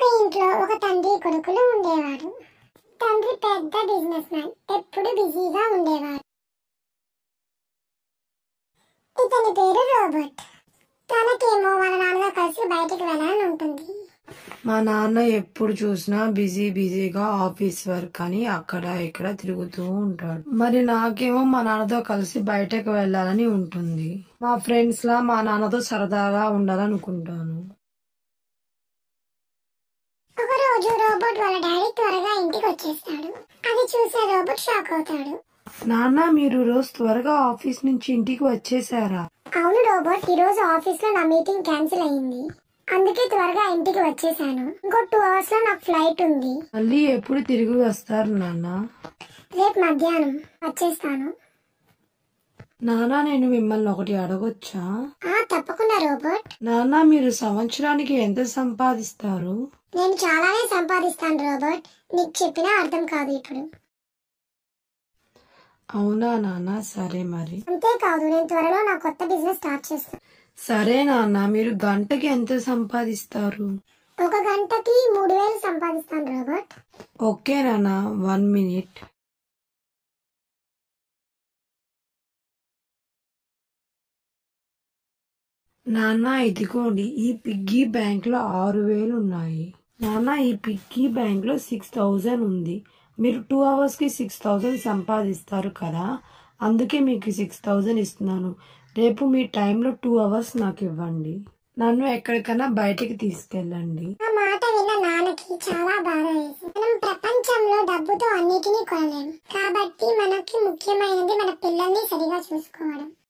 ఒక ఇంట్లో ఒక తండ్రి కొడుకులు ఉండేవారు. తండ్రి పెద్ద బిజినెస్ మ్యాన్ ఎప్పుడు బిజీగా ఉండేవారు. ఇతని పేరు రోబర్ట్. తనకేమో వాళ్ళ నాన్నతో కలిసి బయటికి వెళ్ళాలని ఉంటుంది. మా నాన్న ఎప్పుడు చూసినా బిజీ బిజీగా ఆఫీస్ వర్క్ అని అక్కడ ఇక్కడ తిరుగుతూ ఉంటాడు. మరి నాకేమో మా నాన్నతో కలిసి బయటకు వెళ్ళాలని ఉంటుంది. మా ఫ్రెండ్స్ లా మా నాన్నతో సరదాగా ఉండాలనుకుంటాను. రోబోట్ వాళ్ళ డాడీ త్వరగా ఇంటికి వచ్చేస్తాడు. అది చూసే రోబోట్ షాక్ అవుతాడు. నాన్న మీరు రోజు త్వరగా ఆఫీస్ నుంచి ఇంటికి వచ్చేసారా? అవును రోబోట్ ఈ రోజు ఆఫీస్లో నా మీటింగ్ క్యాన్సిల్ అయింది. అందుకే త్వరగా ఇంటికి వచ్చేసాను. ఇంకో టూ అవర్స్లో నాకు ఫ్లైట్ ఉంది. మళ్ళీ ఎప్పుడు తిరిగి వస్తారు నాన్న? రేపు మధ్యాహ్నం వచ్చేస్తాను. నాన్న నేను మిమ్మల్ని ఒకటి అడగొచ్చా? తప్పకుండా రోబోట్. నాన్న మీరు సంవత్సరానికి ఎంత సంపాదిస్తారు? నేను చాలానే సంపాదిస్తాను రోబోట్. నీకు చెప్పినా అర్థం కాదు ఇప్పుడు. అవునా నాన్న సరే మరి. అంతేకాదు నేను త్వరలో నా కొత్త బిజినెస్ స్టార్ట్ చేస్తాను సరే నాన్న మీరు గంటకి ఎంత సంపాదిస్తారు? ఒక గంటకి మూడు వేలు సంపాదిస్తాను రోబోట్. ఓకే నాన్న వన్ మినిట్. నాన్న ఇదిగోండి ఈ పిగ్గీ బ్యాంక్లో ఆరు వేలు ఉన్నాయి. నాన్న ఈ పిగ్గీ బ్యాంక్లో సిక్స్ థౌజండ్ ఉంది. మీరు టూ అవర్స్కి సిక్స్ థౌజండ్ సంపాదిస్తారు కదా? అందుకే మీకు సిక్స్ థౌజండ్ ఇస్తున్నాను. రేపు మీ టైంలో టూ అవర్స్ నాకు ఇవ్వండి. నన్ను ఎక్కడికైనా బయటికి తీసుకెళ్ళండి. ఆ మాట విన్న నాన్నకి చాలా బాధ మనం ప్రపంచంలో డబ్బుతో అన్నిటినీ కొనలేము కాబట్టి మన